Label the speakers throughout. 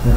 Speaker 1: Kalau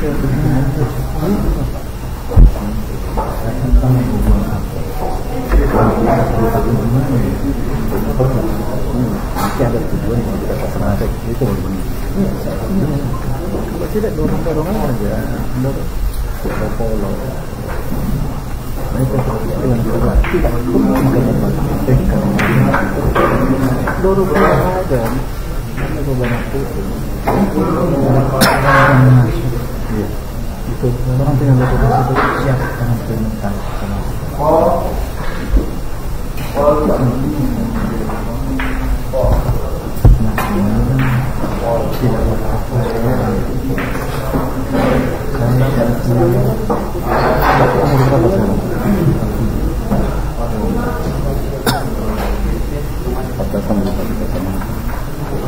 Speaker 1: nanti ada kita Nah, Iya. itu orang tinggal betul itu siap dengan permintaan Nah, kan sama Saya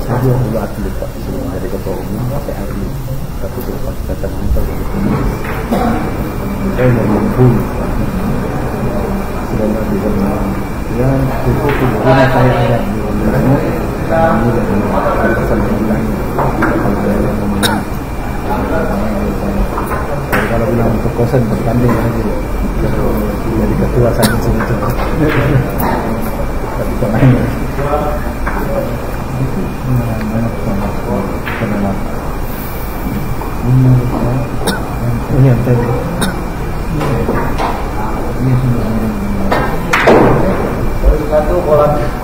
Speaker 1: juga dulu atlet Pak Sebelum jadi ketua umum Saya atlet Tapi dulu pas kata mental Jadi penulis Saya mau mampu Sudah nggak bisa menang Ya itu Karena saya ada di Indonesia Kami dan Ada pesan yang bilang Kalau saya yang memenang Jadi kalau bilang untuk kosan bertanding aja jadi ketua saya sini itu tapi pemain banyak sama kenal ini yang tadi ini
Speaker 2: satu kolam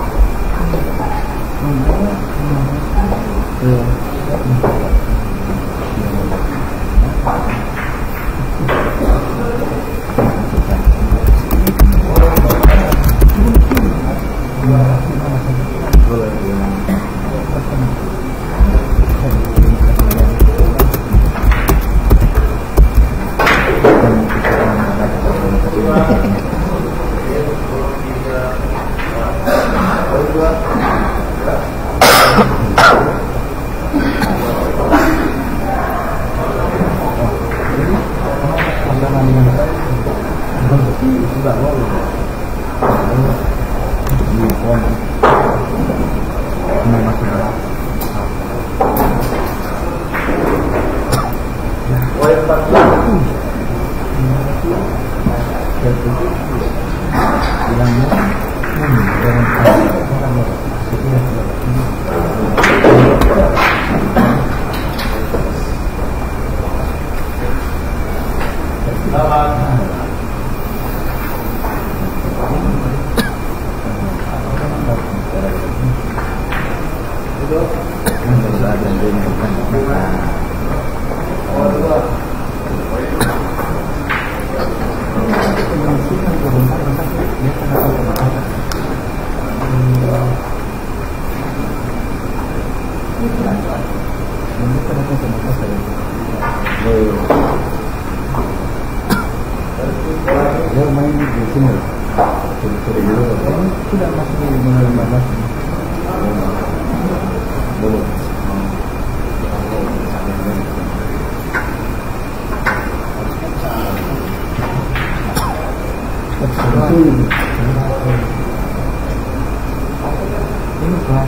Speaker 1: Dia main di sini. Curi-curi dulu. Sudah masuk di mengenai mana? Belum. Ini kan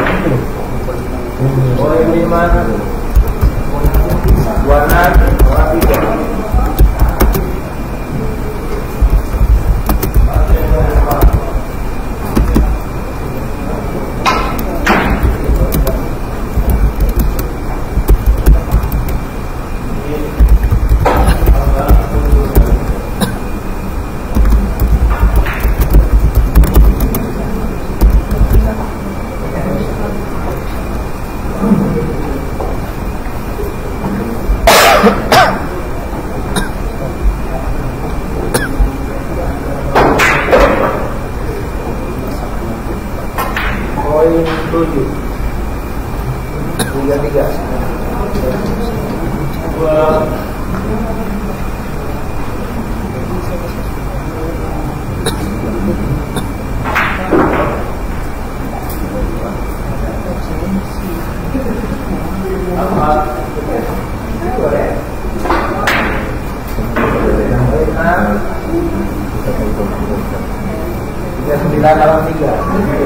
Speaker 2: tiga tiga dua empat enam poin tujuh tiga tiga dua Thank you. 39 dalam 3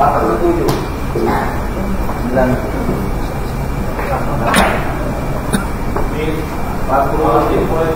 Speaker 2: 47 9 pass করে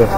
Speaker 1: 谢谢。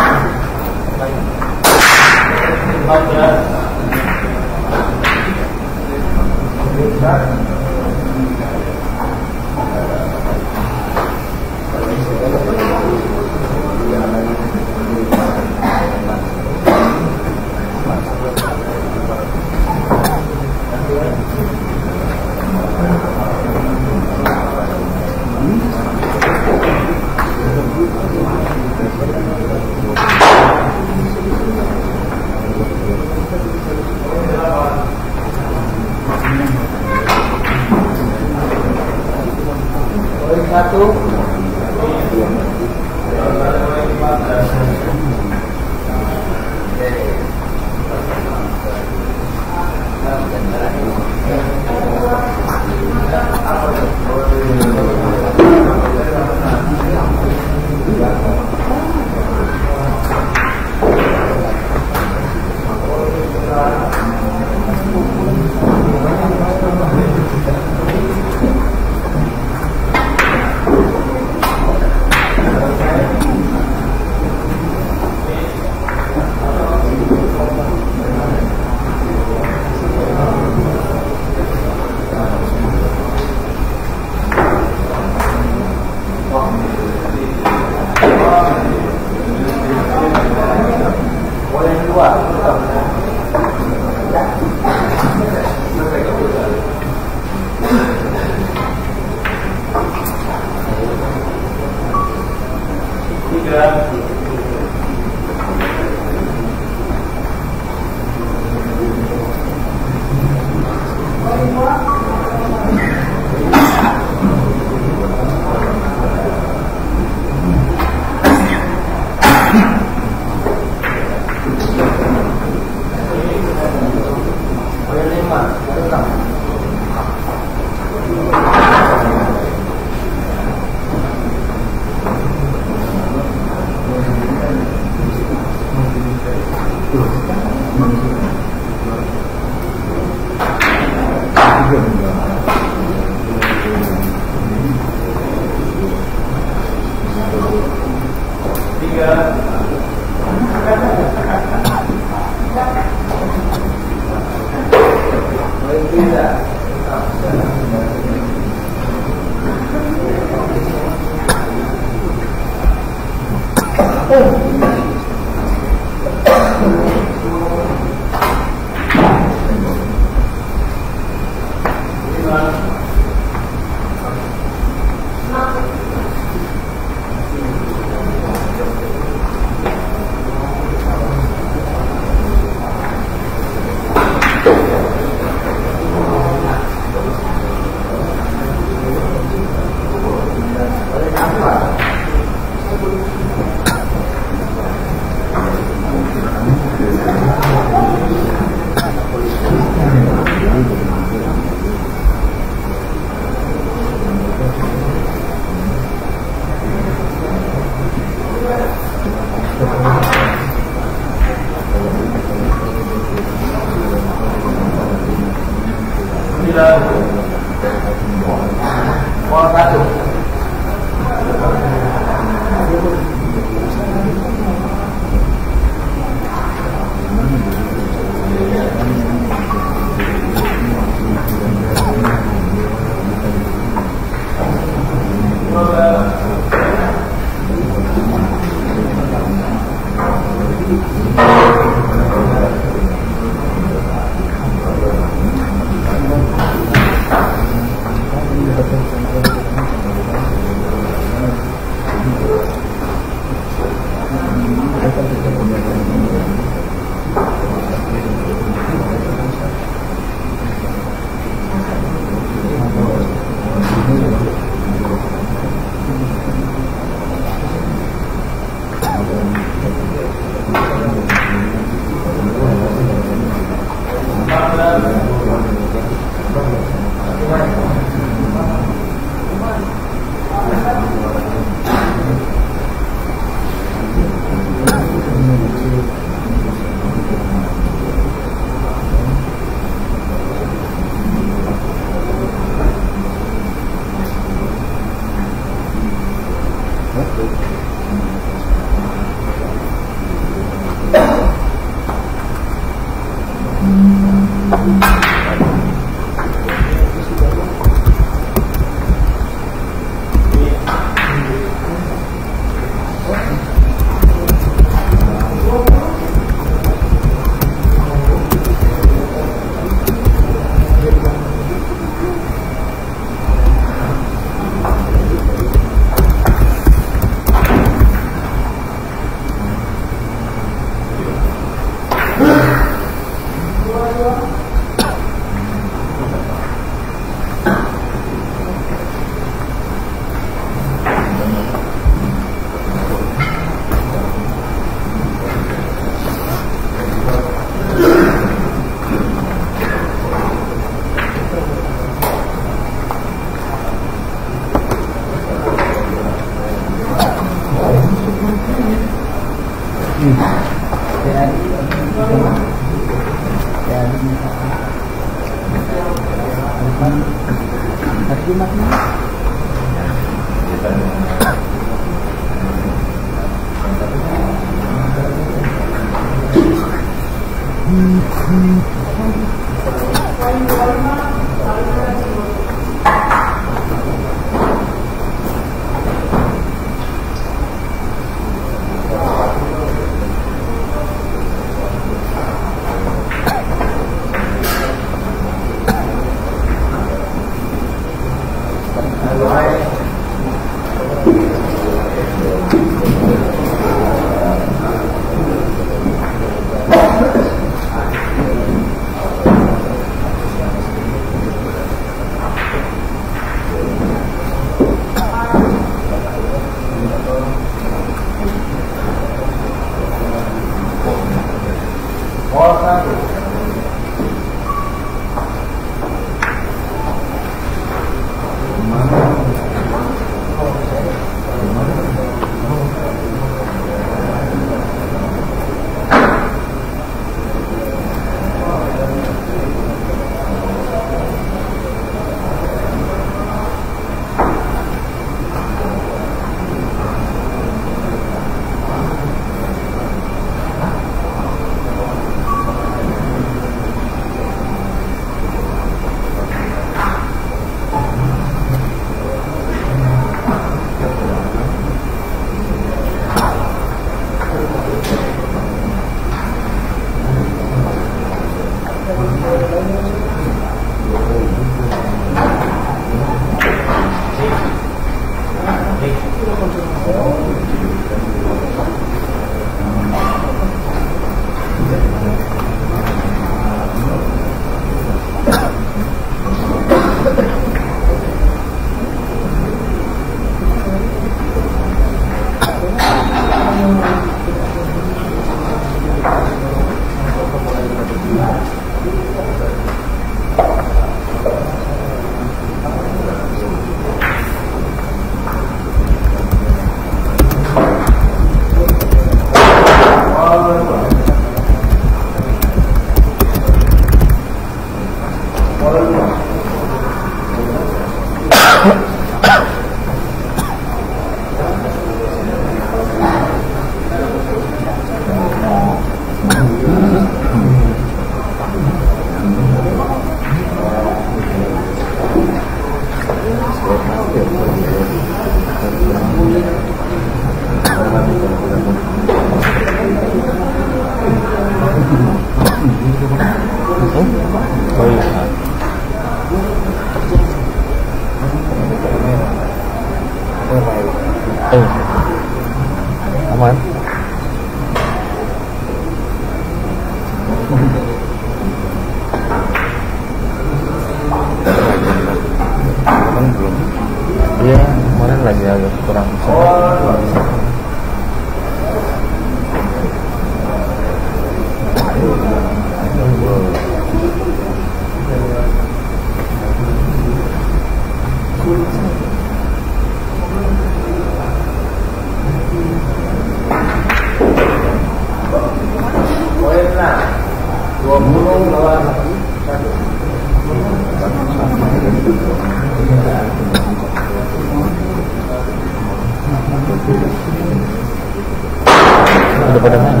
Speaker 1: Udah pada mana?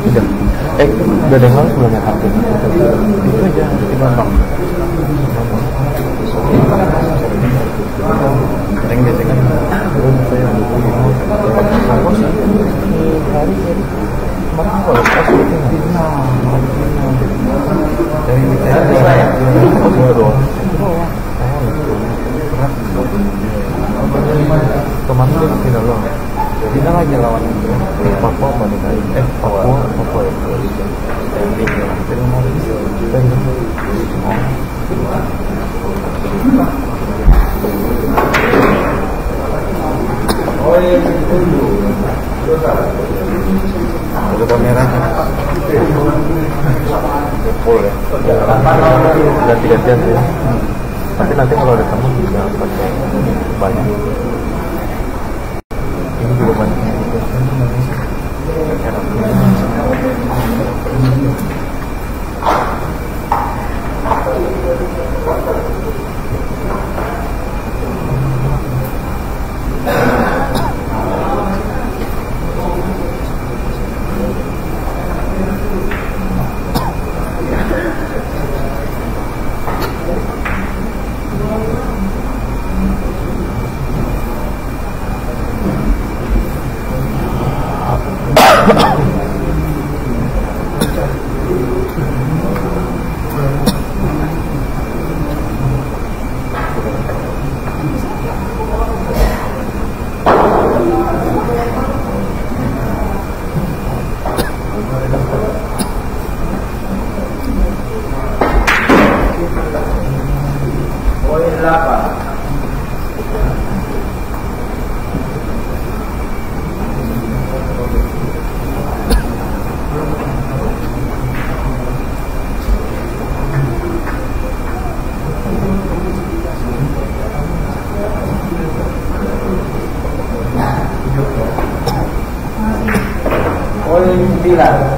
Speaker 1: Udah. Eh, udah ada belum ya kartu? Itu aja di Bambang. Kering biasanya? Belum saya. Hari ini kemarin kalau pas itu dari dari saya dua doang. Kemarin dia final loh. Final aja lawan Papua apa nih kali? Eh Papua Papua ya. Standing ya. Standing. Ada kamera. Full ya. Ganti-gantian sih. Tapi nanti kalau ada tamu juga pakai baju. Ini juga banyak yang gitu.
Speaker 2: Poin 9
Speaker 1: Oh,
Speaker 2: claro.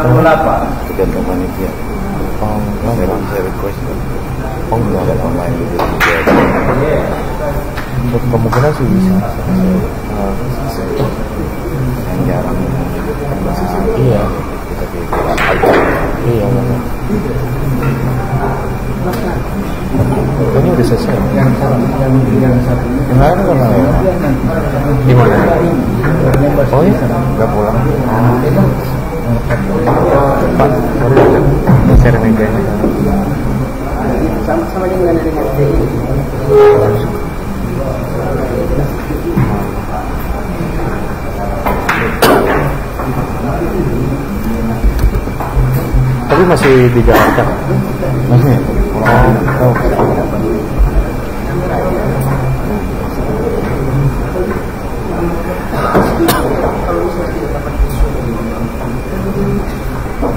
Speaker 2: Puluh delapan.
Speaker 3: Tergantung panitia
Speaker 1: oh
Speaker 3: saya
Speaker 1: enggak
Speaker 3: bisa request
Speaker 1: oh enggak
Speaker 3: ada online gitu
Speaker 1: Untuk kemungkinan sih bisa.
Speaker 3: Yang jarang
Speaker 1: iya.
Speaker 3: Kita pilih
Speaker 1: iya benar. Kayaknya udah selesai.
Speaker 2: yang satu yang yang satu
Speaker 1: Yang lain kan nggak ya? Di mana? Oh iya, nggak pulang. Cepat, menekan Pak, share
Speaker 4: sama-sama dengan dengan
Speaker 1: tapi masih di Jakarta masih oh, oh.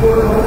Speaker 1: quarter